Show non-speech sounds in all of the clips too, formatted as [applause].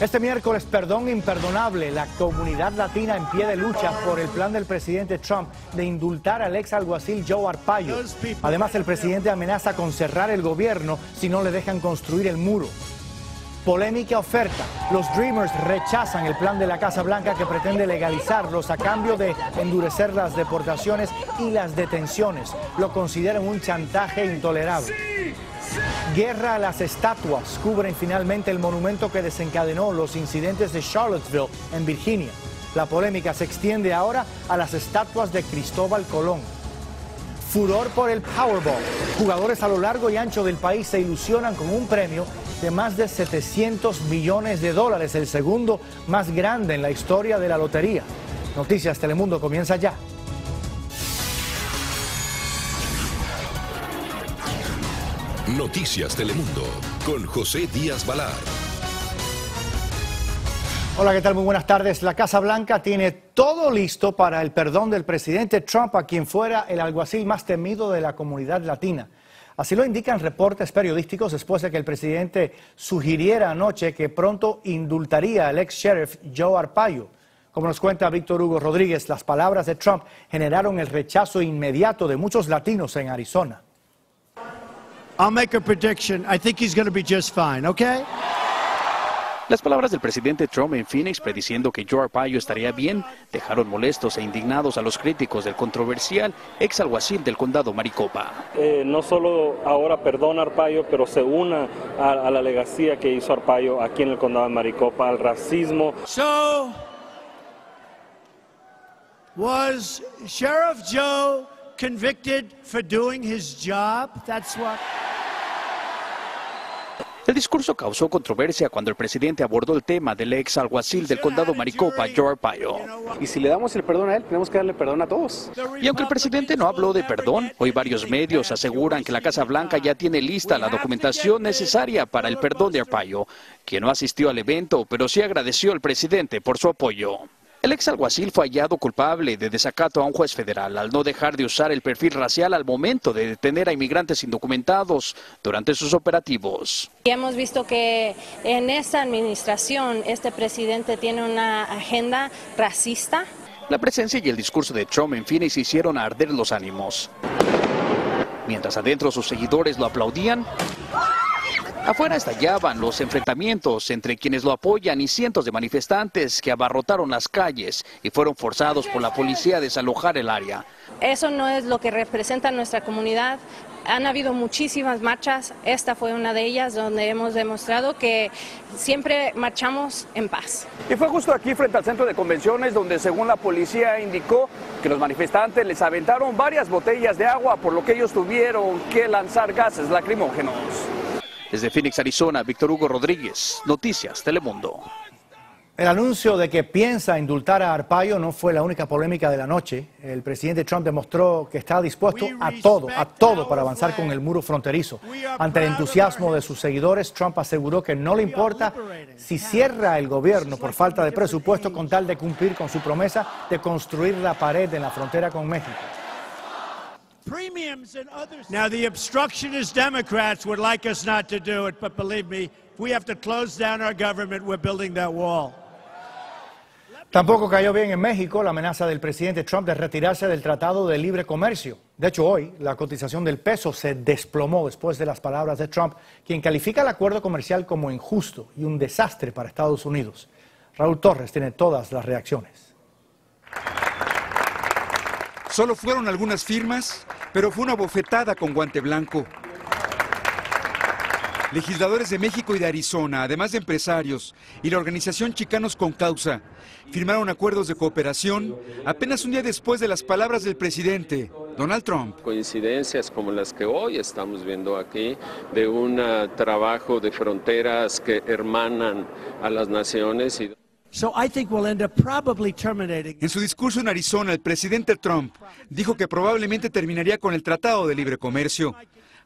Este miércoles, perdón imperdonable, la comunidad latina en pie de lucha por el plan del presidente Trump de indultar al ex alguacil Joe Arpaio. Además, el presidente amenaza con cerrar el gobierno si no le dejan construir el muro. Polémica oferta. Los Dreamers rechazan el plan de la Casa Blanca que pretende legalizarlos a cambio de endurecer las deportaciones y las detenciones. Lo consideran un chantaje intolerable. Guerra a las estatuas cubren finalmente el monumento que desencadenó los incidentes de Charlottesville, en Virginia. La polémica se extiende ahora a las estatuas de Cristóbal Colón. Furor por el Powerball. Jugadores a lo largo y ancho del país se ilusionan con un premio de más de 700 millones de dólares, el segundo más grande en la historia de la lotería. Noticias Telemundo comienza ya. Noticias Telemundo con José Díaz Valar. Hola, ¿qué tal? Muy buenas tardes. La Casa Blanca tiene todo listo para el perdón del presidente Trump, a quien fuera el alguacil más temido de la comunidad latina. Así lo indican reportes periodísticos después de que el presidente sugiriera anoche que pronto indultaría al ex sheriff Joe Arpaio. Como nos cuenta Víctor Hugo Rodríguez, las palabras de Trump generaron el rechazo inmediato de muchos latinos en Arizona. I'll make a prediction. I think he's going to be just fine, okay? Las palabras del presidente Trump en Phoenix prediciendo que Joe Arpaio estaría bien dejaron molestos e indignados a los críticos del controversial ex alguacil del condado Maricopa. Eh, no solo ahora perdona Arpaio, pero se una a, a, la legacía que hizo Arpaio aquí en el condado de Maricopa, al racismo. So, was Sheriff Joe convicted for doing his job? That's what. El discurso causó controversia cuando el presidente abordó el tema del ex alguacil del condado Maricopa, Joe Arpaio. Y si le damos el perdón a él, tenemos que darle perdón a todos. Y aunque el presidente no habló de perdón, hoy varios medios aseguran que la Casa Blanca ya tiene lista la documentación necesaria para el perdón de Arpaio, quien no asistió al evento, pero sí agradeció al presidente por su apoyo. El ex alguacil fue hallado culpable de desacato a un juez federal al no dejar de usar el perfil racial al momento de detener a inmigrantes indocumentados durante sus operativos. Y hemos visto que en esta administración este presidente tiene una agenda racista. La presencia y el discurso de Trump en Phoenix hicieron arder los ánimos. Mientras adentro sus seguidores lo aplaudían, Afuera estallaban los enfrentamientos entre quienes lo apoyan y cientos de manifestantes que abarrotaron las calles y fueron forzados por la policía a desalojar el área. Eso no es lo que representa nuestra comunidad. Han habido muchísimas marchas, esta fue una de ellas donde hemos demostrado que siempre marchamos en paz. Y fue justo aquí frente al centro de convenciones donde según la policía indicó que los manifestantes les aventaron varias botellas de agua por lo que ellos tuvieron que lanzar gases lacrimógenos. Desde Phoenix, Arizona, Víctor Hugo Rodríguez, Noticias Telemundo. El anuncio de que piensa indultar a Arpaio no fue la única polémica de la noche. El presidente Trump demostró que está dispuesto a todo, a todo para avanzar con el muro fronterizo. Ante el entusiasmo de sus seguidores, Trump aseguró que no le importa si cierra el gobierno por falta de presupuesto con tal de cumplir con su promesa de construir la pared en la frontera con México. Now, the obstructionist Democrats would like us not to do it, but believe me, if we have to close down our government, we're building that wall. Tampoco cayó bien en México la amenaza del presidente Trump de retirarse del Tratado de Libre Comercio. De hecho, hoy la cotización del peso se desplomó después de las palabras de Trump, quien califica el acuerdo comercial como injusto y un desastre para Estados Unidos. Raúl Torres tiene todas las reacciones. Solo fueron algunas firmas, pero fue una bofetada con guante blanco. Legisladores de México y de Arizona, además de empresarios y la organización Chicanos con Causa, firmaron acuerdos de cooperación apenas un día después de las palabras del presidente Donald Trump. Coincidencias como las que hoy estamos viendo aquí, de un trabajo de fronteras que hermanan a las naciones. Y... So I think we'll end up probably terminating. En su discurso en Arizona, el presidente Trump dijo que probablemente terminaría con el Tratado de Libre Comercio.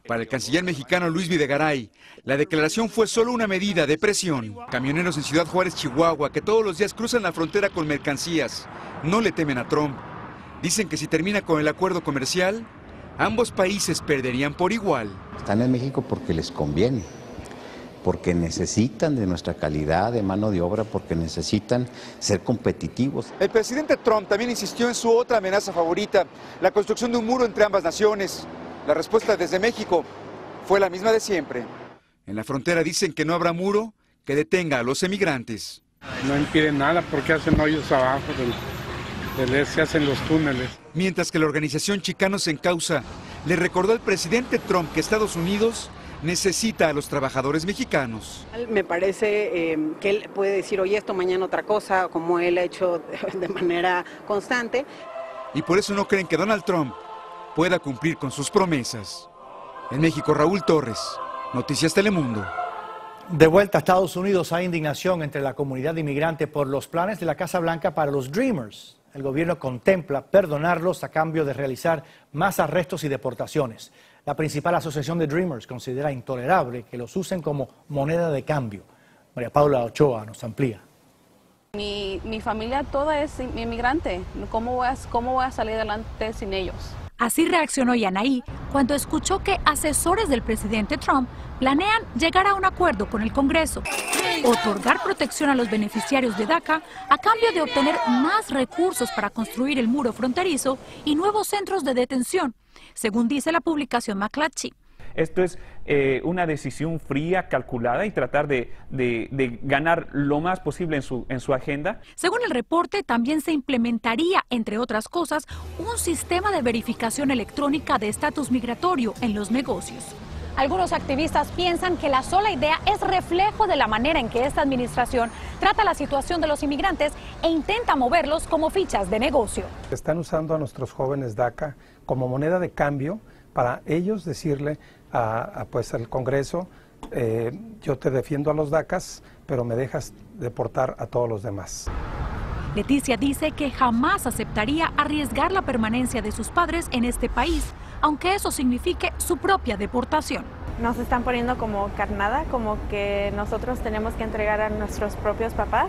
Para el canciller mexicano Luis Videgaray, la declaración fue solo una medida de presión. Camioneros en Ciudad Juárez, Chihuahua, que todos los días cruzan la frontera con mercancías, no le temen a Trump. Dicen que si termina con el acuerdo comercial, ambos países perderían por igual. Están en México porque les conviene. Porque necesitan de nuestra calidad de mano de obra, porque necesitan ser competitivos. El presidente Trump también insistió en su otra amenaza favorita, la construcción de un muro entre ambas naciones. La respuesta desde México fue la misma de siempre. En la frontera dicen que no habrá muro que detenga a los emigrantes. No impiden nada porque hacen hoyos abajo del, del se hacen los túneles. Mientras que la organización Chicanos en Causa le recordó al presidente Trump que Estados Unidos necesita a los trabajadores mexicanos. Me parece eh, que él puede decir hoy esto, mañana otra cosa, como él ha hecho [laughs] de manera constante. Y por eso no creen que Donald Trump pueda cumplir con sus promesas. En México, Raúl Torres, Noticias Telemundo. De vuelta a Estados Unidos hay indignación entre la comunidad inmigrante por los planes de la Casa Blanca para los Dreamers. El gobierno contempla perdonarlos a cambio de realizar más arrestos y deportaciones. La principal asociación de Dreamers considera intolerable que los usen como moneda de cambio. María Paula Ochoa nos amplía. Mi, familia toda es inmigrante. ¿Cómo voy, a, ¿Cómo voy a salir adelante sin ellos? Así reaccionó Yanaí cuando escuchó que asesores del presidente Trump planean llegar a un acuerdo con el Congreso, otorgar protección a los beneficiarios de DACA a cambio de obtener más recursos para construir el muro fronterizo y nuevos centros de detención, según dice la publicación McClatchy. Esto es eh, una decisión fría, calculada y tratar de, ganar lo más posible en su, en su agenda. Según el reporte, también se implementaría, entre otras cosas, un sistema de verificación electrónica de estatus migratorio en los negocios. Algunos activistas piensan que la sola idea es reflejo de la manera en que esta administración trata la situación de los inmigrantes e intenta moverlos como fichas de negocio. Están usando a nuestros jóvenes DACA como moneda de cambio para ellos decirle a, pues al Congreso, eh, yo te defiendo a los DACAS, pero me dejas deportar a todos los demás. Leticia dice que jamás aceptaría arriesgar la permanencia de sus padres en este país, aunque eso signifique su propia deportación. Nos están poniendo como carnada, como que nosotros tenemos que entregar a nuestros propios papás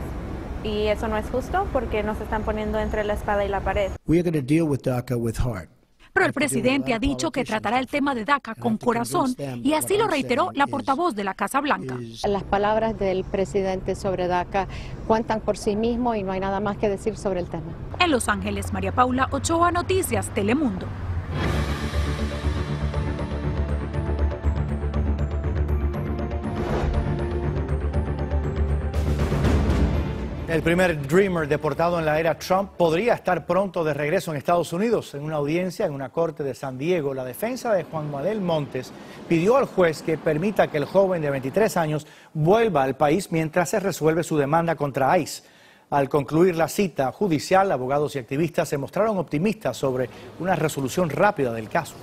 y eso no es justo porque nos están poniendo entre la espada y la pared. We are deal with DACA with heart. Pero el presidente ha dicho que tratará el tema de DACA con corazón y así lo reiteró la portavoz de la Casa Blanca. Las palabras del presidente sobre DACA cuentan por sí mismo y no hay nada más que decir sobre el tema. En Los Ángeles, María Paula Ochoa, Noticias, Telemundo. El primer Dreamer deportado en la era Trump podría estar pronto de regreso en Estados Unidos. En una audiencia en una corte de San Diego, la defensa de Juan Manuel Montes pidió al juez que permita que el joven de 23 años vuelva al país mientras se resuelve su demanda contra ICE. Al concluir la cita judicial, abogados y activistas se mostraron optimistas sobre una resolución rápida del caso.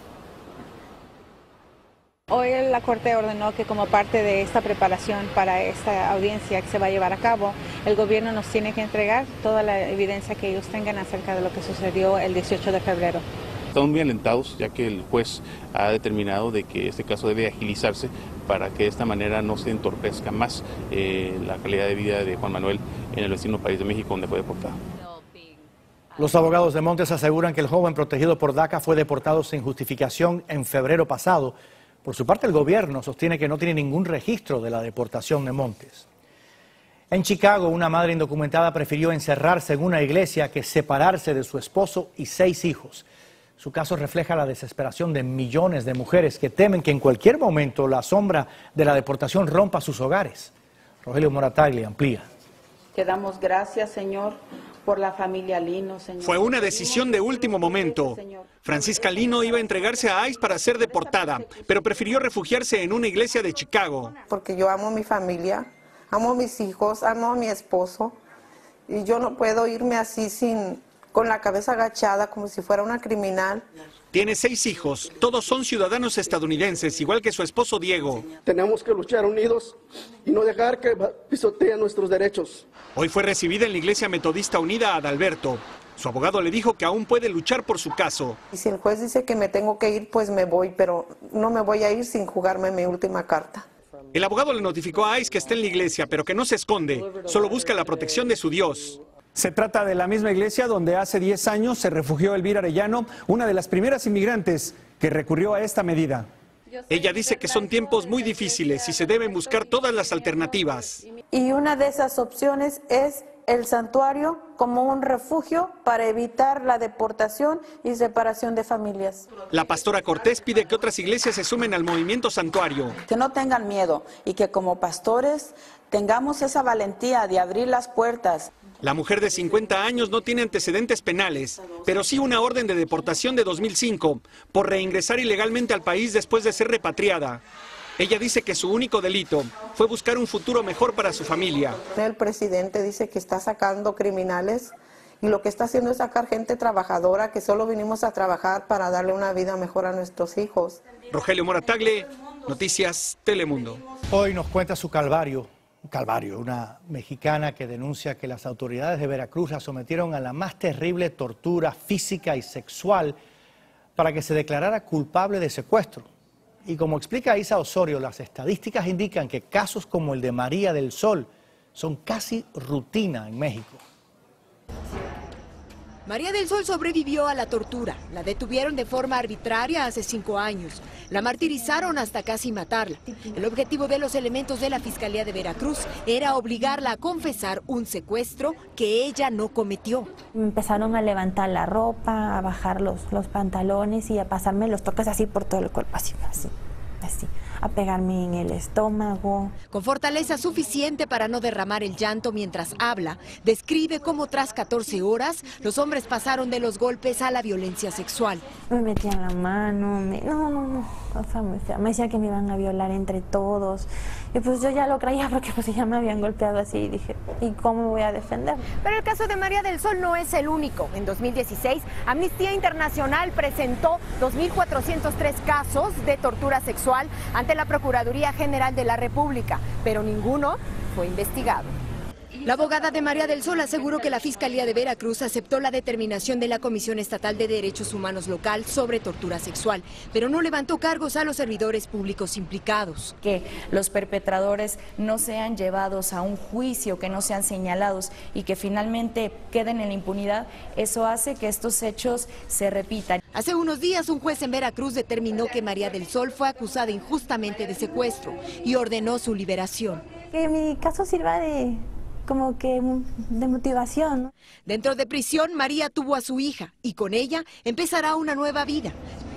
Hoy la Corte ordenó que como parte de esta preparación para esta audiencia que se va a llevar a cabo, el gobierno nos tiene que entregar toda la evidencia que ellos tengan acerca de lo que sucedió el 18 de febrero. Estamos muy alentados ya que el juez ha determinado de que este caso debe agilizarse para que de esta manera no se entorpezca más eh, la calidad de vida de Juan Manuel en el vecino país de México donde fue deportado. Los abogados de Montes aseguran que el joven protegido por DACA fue deportado sin justificación en febrero pasado por su parte, el gobierno sostiene que no tiene ningún registro de la deportación de Montes. En Chicago, una madre indocumentada prefirió encerrarse en una iglesia que separarse de su esposo y seis hijos. Su caso refleja la desesperación de millones de mujeres que temen que en cualquier momento la sombra de la deportación rompa sus hogares. Rogelio Moratagli amplía. Te damos gracias, Señor, por la familia Lino, Señor. Fue una decisión de último momento. Francisca Lino iba a entregarse a ICE para ser deportada, pero prefirió refugiarse en una iglesia de Chicago. Porque yo amo a mi familia, amo a mis hijos, amo a mi esposo y yo no puedo irme así sin con la cabeza agachada como si fuera una criminal. Tiene seis hijos, todos son ciudadanos estadounidenses, igual que su esposo Diego. Tenemos que luchar unidos y no dejar que pisoteen nuestros derechos. Hoy fue recibida en la Iglesia Metodista Unida Adalberto. Su abogado le dijo que aún puede luchar por su caso. Y si el juez dice que me tengo que ir, pues me voy, pero no me voy a ir sin jugarme mi última carta. El abogado le notificó a ICE que está en la iglesia, pero que no se esconde, solo busca la protección de su Dios. Se trata de la misma iglesia donde hace 10 años se refugió Elvira Arellano, una de las primeras inmigrantes que recurrió a esta medida. Ella dice que son tiempos muy difíciles y se deben buscar todas las alternativas. Y una de esas opciones es el santuario como un refugio para evitar la deportación y separación de familias. La pastora Cortés pide que otras iglesias se sumen al movimiento santuario. Que no tengan miedo y que como pastores tengamos esa valentía de abrir las puertas. La mujer de 50 años no tiene antecedentes penales, pero sí una orden de deportación de 2005 por reingresar ilegalmente al país después de ser repatriada. Ella dice que su único delito fue buscar un futuro mejor para su familia. El presidente dice que está sacando criminales y lo que está haciendo es sacar gente trabajadora que solo vinimos a trabajar para darle una vida mejor a nuestros hijos. Rogelio Moratagle, Noticias Telemundo. Hoy nos cuenta su calvario, un calvario, una mexicana que denuncia que las autoridades de Veracruz la sometieron a la más terrible tortura física y sexual para que se declarara culpable de secuestro. Y como explica Isa Osorio, las estadísticas indican que casos como el de María del Sol son casi rutina en México. María del Sol sobrevivió a la tortura. La detuvieron de forma arbitraria hace cinco años. La martirizaron hasta casi matarla. El objetivo de los elementos de la Fiscalía de Veracruz era obligarla a confesar un secuestro que ella no cometió. Empezaron a levantar la ropa, a bajar los, los pantalones y a pasarme los toques así por todo el cuerpo, así, así, así a pegarme en el estómago. Con fortaleza suficiente para no derramar el llanto mientras habla, describe cómo tras 14 horas los hombres pasaron de los golpes a la violencia sexual. Me metían la mano, me... no, no, no, o sea, me, me decían que me iban a violar entre todos. Y pues yo ya lo creía porque pues ya me habían golpeado así y dije, ¿y cómo voy a defender? Pero el caso de María del Sol no es el único. En 2016, Amnistía Internacional presentó 2.403 casos de tortura sexual ante la Procuraduría General de la República, pero ninguno fue investigado. La abogada de María del Sol aseguró que la Fiscalía de Veracruz aceptó la determinación de la Comisión Estatal de Derechos Humanos local sobre tortura sexual, pero no levantó cargos a los servidores públicos implicados. Que los perpetradores no sean llevados a un juicio, que no sean señalados y que finalmente queden en la impunidad, eso hace que estos hechos se repitan. Hace unos días un juez en Veracruz determinó que María del Sol fue acusada injustamente de secuestro y ordenó su liberación. Que mi caso sirva de como que de motivación. Dentro de prisión, María tuvo a su hija y con ella empezará una nueva vida.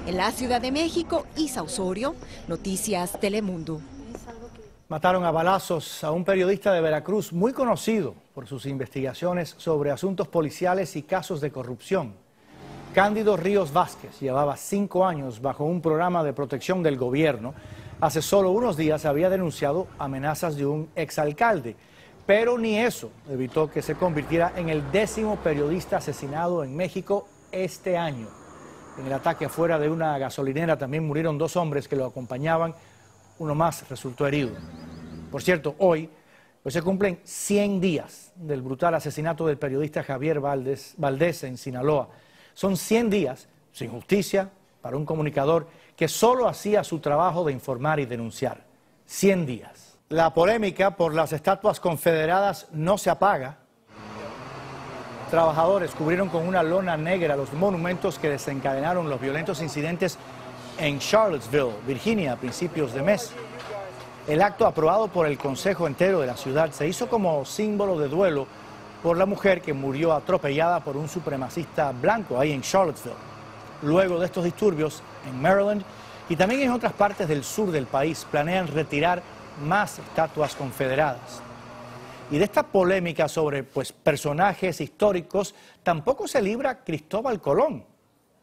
En la Ciudad de México, Isa Osorio, Noticias Telemundo. Mataron a balazos a un periodista de Veracruz muy conocido por sus investigaciones sobre asuntos policiales y casos de corrupción. Cándido Ríos Vázquez llevaba cinco años bajo un programa de protección del gobierno. Hace solo unos días había denunciado amenazas de un exalcalde, pero ni eso evitó que se convirtiera en el décimo periodista asesinado en México este año. En el ataque afuera de una gasolinera también murieron dos hombres que lo acompañaban, uno más resultó herido. Por cierto, hoy pues se cumplen 100 días del brutal asesinato del periodista Javier Valdés, Valdés en Sinaloa. Son 100 días sin justicia para un comunicador que solo hacía su trabajo de informar y denunciar. 100 días. La polémica por las estatuas confederadas no se apaga. Trabajadores cubrieron con una lona negra los monumentos que desencadenaron los violentos incidentes en Charlottesville, Virginia, a principios de mes. El acto aprobado por el Consejo entero de la ciudad se hizo como símbolo de duelo por la mujer que murió atropellada por un supremacista blanco ahí en Charlottesville. Luego de estos disturbios en Maryland y también en otras partes del sur del país planean retirar más estatuas confederadas. Y de esta polémica sobre pues, personajes históricos tampoco se libra Cristóbal Colón.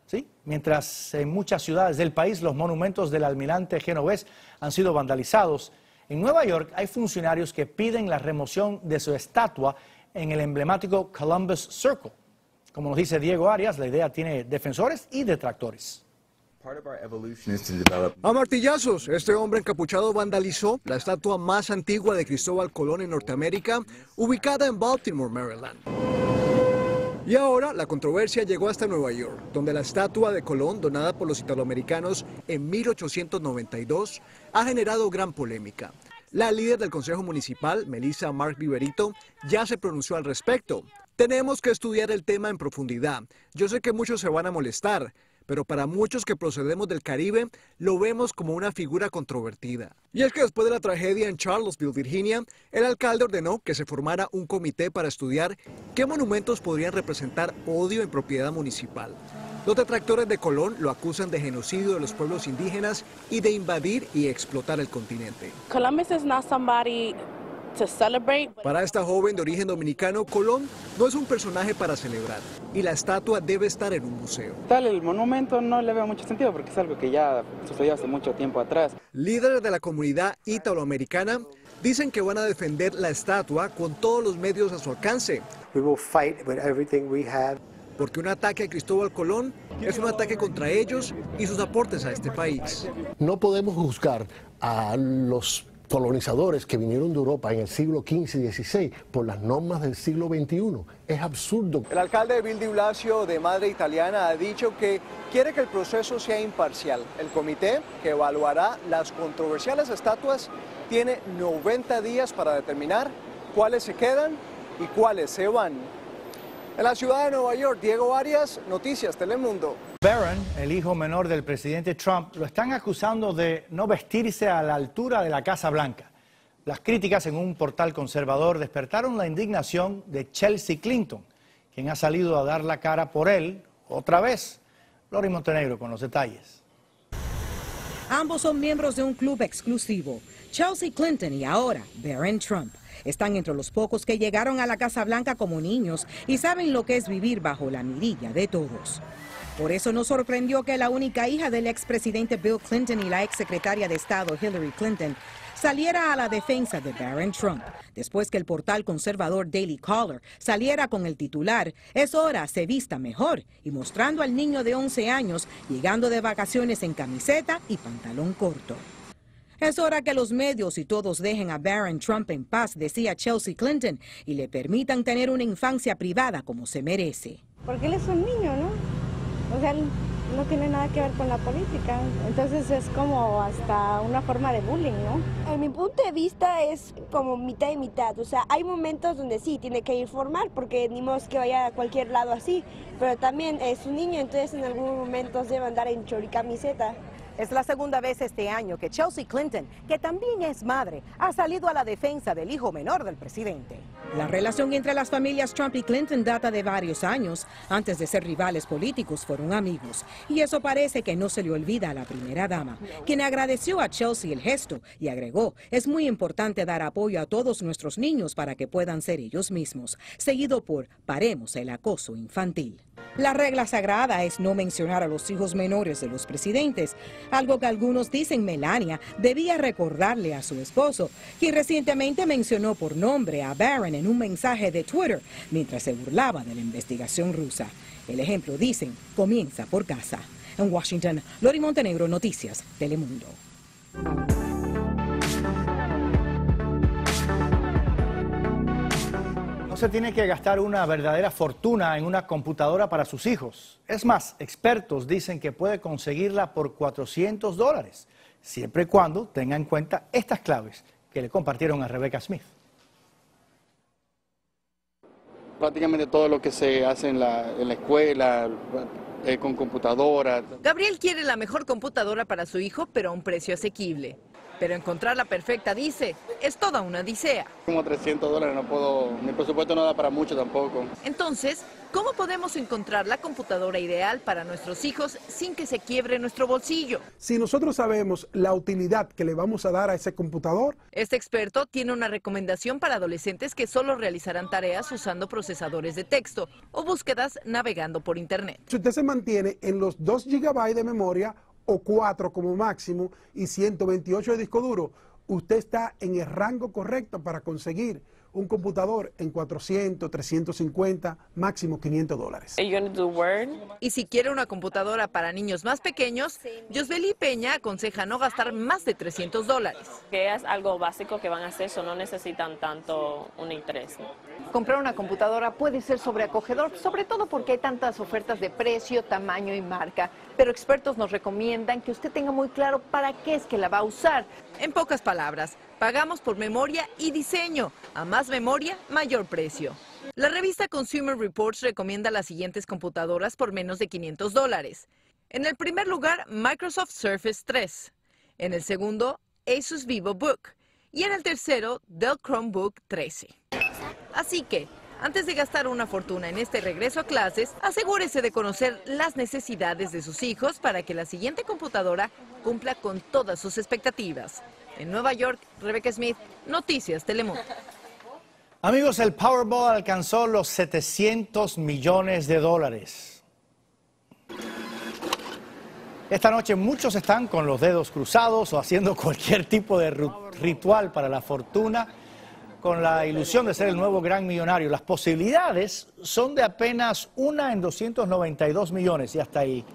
¿sí? Mientras en muchas ciudades del país los monumentos del almirante genovés han sido vandalizados, en Nueva York hay funcionarios que piden la remoción de su estatua en el emblemático Columbus Circle. Como nos dice Diego Arias, la idea tiene defensores y detractores. A martillazos, este hombre encapuchado vandalizó la estatua más antigua de Cristóbal Colón en Norteamérica, ubicada en Baltimore, Maryland. Y ahora la controversia llegó hasta Nueva York, donde la estatua de Colón, donada por los italoamericanos en 1892, ha generado gran polémica. La líder del Consejo Municipal, Melissa Mark Viverito, ya se pronunció al respecto. Tenemos que estudiar el tema en profundidad. Yo sé que muchos se van a molestar, pero para muchos que procedemos del Caribe lo vemos como una figura controvertida. Y es que después de la tragedia en Charlottesville, Virginia, el alcalde ordenó que se formara un comité para estudiar qué monumentos podrían representar odio en propiedad municipal. Los detractores de Colón lo acusan de genocidio de los pueblos indígenas y de invadir y explotar el continente. Columbus is not somebody. Para esta joven de origen dominicano, Colón no es un personaje para celebrar y la estatua debe estar en un museo. Tal, el monumento no le veo mucho sentido porque es algo que ya sucedió hace mucho tiempo atrás. Líderes de la comunidad italoamericana dicen que van a defender la estatua con todos los medios a su alcance. We will fight with everything we have. Porque un ataque a Cristóbal Colón es un ataque contra ellos y sus aportes a este país. No podemos juzgar a los colonizadores que vinieron de Europa en el siglo XV y XVI por las normas del siglo XXI. Es absurdo. El alcalde Bill de Blasio, de madre italiana, ha dicho que quiere que el proceso sea imparcial. El comité que evaluará las controversiales estatuas tiene 90 días para determinar cuáles se quedan y cuáles se van. En la ciudad de Nueva York, Diego Arias, Noticias Telemundo. Barron, el hijo menor del presidente Trump, lo están acusando de no vestirse a la altura de la Casa Blanca. Las críticas en un portal conservador despertaron la indignación de Chelsea Clinton, quien ha salido a dar la cara por él otra vez. Lori Montenegro con los detalles. Ambos son miembros de un club exclusivo, Chelsea Clinton y ahora Barron Trump. Están entre los pocos que llegaron a la Casa Blanca como niños y saben lo que es vivir bajo la mirilla de todos. Por eso nos sorprendió que la única hija del expresidente Bill Clinton y la exsecretaria de Estado Hillary Clinton saliera a la defensa de Barron Trump. Después que el portal conservador Daily Caller saliera con el titular, es hora se vista mejor y mostrando al niño de 11 años llegando de vacaciones en camiseta y pantalón corto. Es hora que los medios y todos dejen a Barron Trump en paz, decía Chelsea Clinton, y le permitan tener una infancia privada como se merece. Porque él es un niño, ¿no? O sea, no tiene nada que ver con la política. Entonces es como hasta una forma de bullying, ¿no? En mi punto de vista es como mitad y mitad. O sea, hay momentos donde sí tiene que ir formal porque ni modo que vaya a cualquier lado así. Pero también es un niño, entonces en algunos momentos debe andar en choricamiseta. Es la segunda vez este año que Chelsea Clinton, que también es madre, ha salido a la defensa del hijo menor del presidente. La relación entre las familias Trump y Clinton data de varios años. Antes de ser rivales políticos fueron amigos. Y eso parece que no se le olvida a la primera dama, quien agradeció a Chelsea el gesto y agregó, es muy importante dar apoyo a todos nuestros niños para que puedan ser ellos mismos, seguido por paremos el acoso infantil. La regla sagrada es no mencionar a los hijos menores de los presidentes, algo que algunos dicen Melania debía recordarle a su esposo, quien recientemente mencionó por nombre a Barron en un mensaje de Twitter mientras se burlaba de la investigación rusa. El ejemplo, dicen, comienza por casa. En Washington, Lori Montenegro, Noticias, Telemundo. No se tiene que gastar una verdadera fortuna en una computadora para sus hijos. Es más, expertos dicen que puede conseguirla por 400 dólares, siempre y cuando tenga en cuenta estas claves que le compartieron a Rebecca Smith. Prácticamente todo lo que se hace en la, en la escuela, eh, con computadora. Gabriel quiere la mejor computadora para su hijo, pero a un precio asequible. Pero encontrar la perfecta, dice, es toda una odisea. Como 300 dólares, no puedo, mi presupuesto no da para mucho tampoco. Entonces, ¿cómo podemos encontrar la computadora ideal para nuestros hijos sin que se quiebre nuestro bolsillo? Si nosotros sabemos la utilidad que le vamos a dar a ese computador. Este experto tiene una recomendación para adolescentes que solo realizarán tareas usando procesadores de texto o búsquedas navegando por Internet. Si usted se mantiene en los 2 GB de memoria o 4 como máximo y 128 de disco duro, usted está en el rango correcto para conseguir un computador en 400, 350, máximo 500 dólares. Y si quiere una computadora para niños más pequeños, Josbeli Peña aconseja no gastar más de 300 dólares. Que es algo básico que van a hacer, eso no necesitan tanto un interés. Comprar una computadora puede ser sobreacogedor, sobre todo porque hay tantas ofertas de precio, tamaño y marca. Pero expertos nos recomiendan que usted tenga muy claro para qué es que la va a usar. En pocas palabras, pagamos por memoria y diseño. A más memoria, mayor precio. La revista Consumer Reports recomienda las siguientes computadoras por menos de 500 dólares. En el primer lugar, Microsoft Surface 3. En el segundo, Asus VivoBook. Y en el tercero, Dell Chromebook 13. Así que, antes de gastar una fortuna en este regreso a clases, asegúrese de conocer las necesidades de sus hijos para que la siguiente computadora cumpla con todas sus expectativas. En Nueva York, Rebecca Smith, Noticias Telemundo. Amigos, el Powerball alcanzó los 700 millones de dólares. Esta noche muchos están con los dedos cruzados o haciendo [laughs] cualquier tipo de ritual para la fortuna con la ilusión de ser el nuevo gran millonario. Las posibilidades son de apenas una en 292 millones y hasta ahí.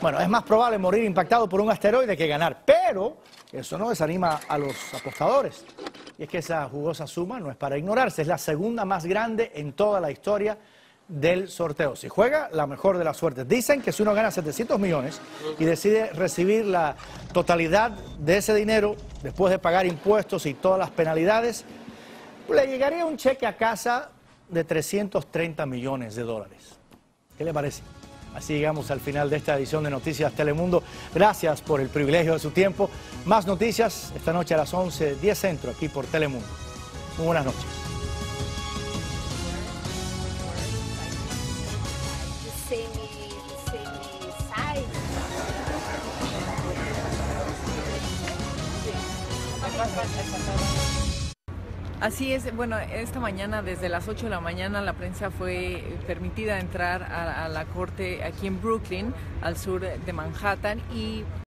Bueno, es más probable morir impactado por un asteroide que ganar, pero eso no desanima a los apostadores. Y es que esa jugosa suma no es para ignorarse, es la segunda más grande en toda la historia del sorteo. Si juega, la mejor de las suertes. Dicen que si uno gana 700 millones y decide recibir la totalidad de ese dinero después de pagar impuestos y todas las penalidades, le llegaría un cheque a casa de 330 millones de dólares. ¿Qué le parece? Así llegamos al final de esta edición de Noticias Telemundo. Gracias por el privilegio de su tiempo. Más noticias esta noche a las 11, 10 centro, aquí por Telemundo. Muy buenas noches. Así es, bueno, esta mañana desde las 8 de la mañana la prensa fue permitida entrar a, a la corte aquí en Brooklyn, al sur de Manhattan, y